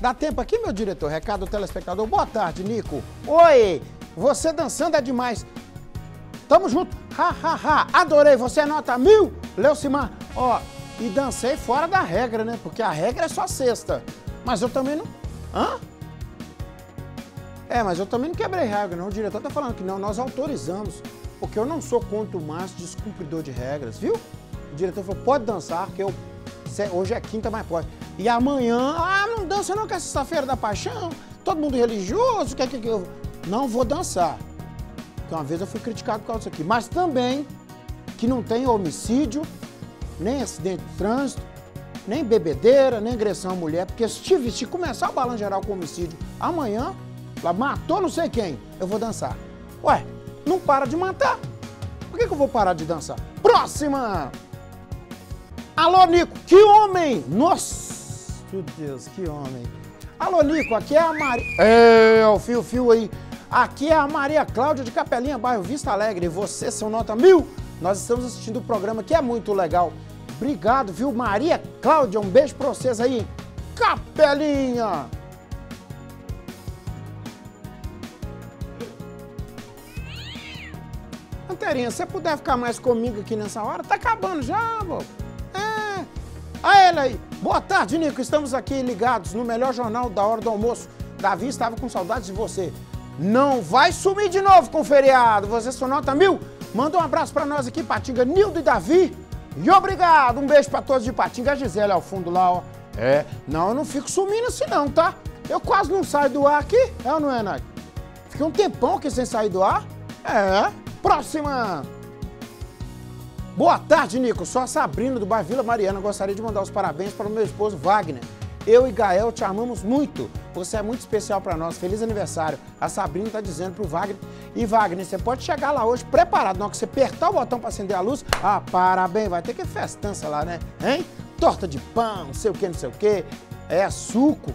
Dá tempo aqui, meu diretor? Recado do telespectador. Boa tarde, Nico. Oi, você dançando é demais. Tamo junto. Ha, ha, ha. Adorei. Você é nota mil, Leucimar. Ó, e dancei fora da regra, né? Porque a regra é só sexta. Mas eu também não... Hã? É, mas eu também não quebrei regra, não. O diretor tá falando que não, nós autorizamos. Porque eu não sou contra o máximo descumpridor de regras, viu? O diretor falou, pode dançar, que eu... Hoje é quinta, mas pode. E amanhã, ah, dança não, que é sexta-feira da paixão. Todo mundo religioso, quer que, que eu... Não vou dançar. Porque uma vez eu fui criticado por causa disso aqui. Mas também que não tem homicídio, nem acidente de trânsito, nem bebedeira, nem agressão à mulher. Porque se, se começar o balanço geral com homicídio amanhã, ela matou não sei quem, eu vou dançar. Ué, não para de matar. Por que, que eu vou parar de dançar? Próxima! Alô, Nico, que homem! Nossa, meu Deus, que homem. Alô, Nico, aqui é a Maria... É, o fio, fio aí. Aqui é a Maria Cláudia de Capelinha, bairro Vista Alegre. E você, seu nota mil, nós estamos assistindo o programa que é muito legal. Obrigado, viu, Maria Cláudia? Um beijo pra vocês aí. Capelinha! Anterinha, se você puder ficar mais comigo aqui nessa hora, tá acabando já, vô. A ele aí. Boa tarde, Nico. Estamos aqui ligados no melhor jornal da hora do almoço. Davi estava com saudades de você. Não vai sumir de novo com o feriado. Você só nota mil? Manda um abraço para nós aqui, Patinga, Nildo e Davi. E obrigado. Um beijo para todos de Patinga. A Gisele ao fundo lá, ó. É, não, eu não fico sumindo assim não, tá? Eu quase não saio do ar aqui. É ou não é, Nath? Fiquei um tempão aqui sem sair do ar. É. Próxima. Boa tarde, Nico. Sou a Sabrina do bairro Vila Mariana. Gostaria de mandar os parabéns para o meu esposo Wagner. Eu e Gael te amamos muito. Você é muito especial para nós. Feliz aniversário. A Sabrina está dizendo para o Wagner. E Wagner, você pode chegar lá hoje preparado. Na hora que você apertar o botão para acender a luz, ah, parabéns, vai ter que festança lá, né? Hein? Torta de pão, não sei o que, não sei o que. É suco.